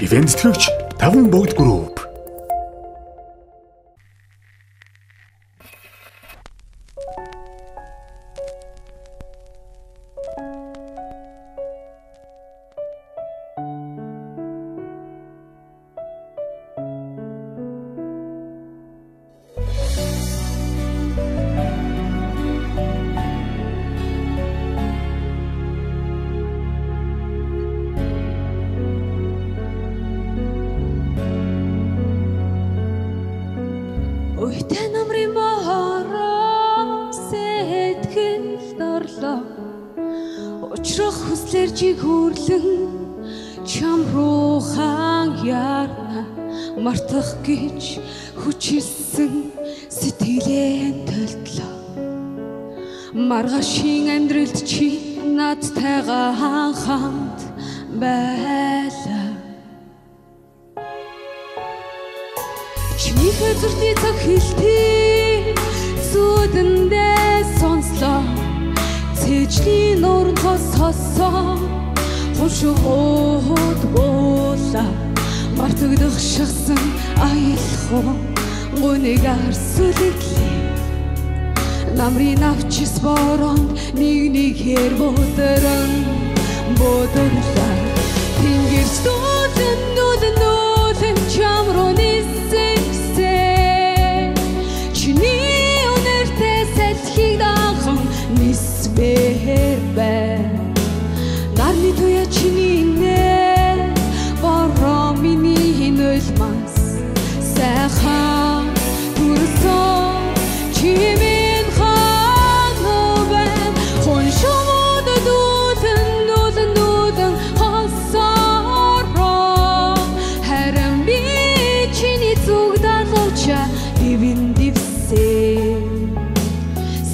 Ивент тэтгэгч Таван богд групп. Уйтай намрын мохороо сэтгэлд орлоо Учрах хүслэр чи хүрлэн чам руу хаан ярна. Мартах гэж хүчилсэн сэтгэлээ төлдлөө. Маргашийн амьдралд чи надтайгаа хамт байлаа Чиний хэзэрний цаг хилтий зүудэндээ сонслоо. Цэжний нуурнхоо соссоо Хушууд буула Мартагдах шахсан аялах Гүнийг арсүлэглээ Намрын авчис боронд нэг нэг хэр бодорон бодорлаа Тэнгэрч дүүлэн далууча дивэн дивсээ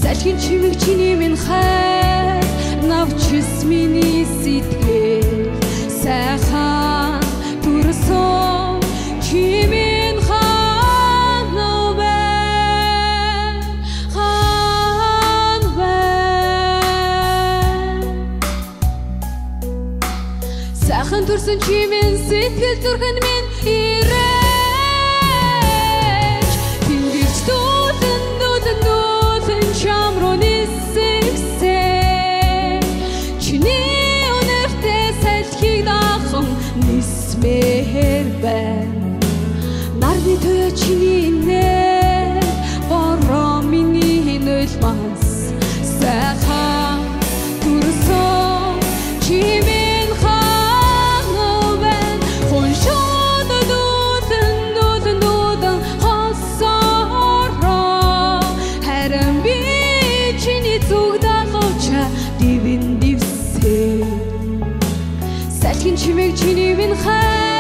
Салхин чимэг чиний минь хай навчис миний сэтгэл. Сайхан түрсэн чимэн ханобэ ханобэ Сайхан төрсөн чимэн сэтгэл зүрхэн минь байна. Нарны туя чиний нэ бороо миний сайхан чиний зүг дагууча дивэн дивсээ Салхин чимэг чиний минь хай